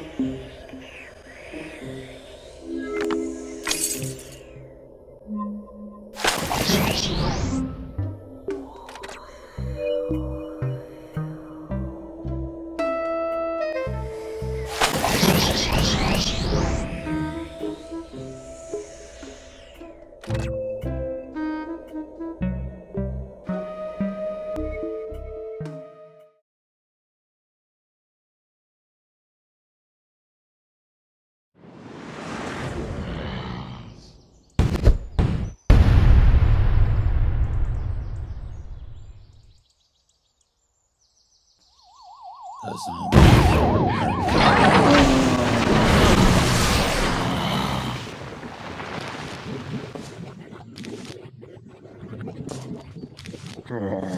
Thank mm -hmm. you. The zombies Brains.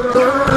Whoa.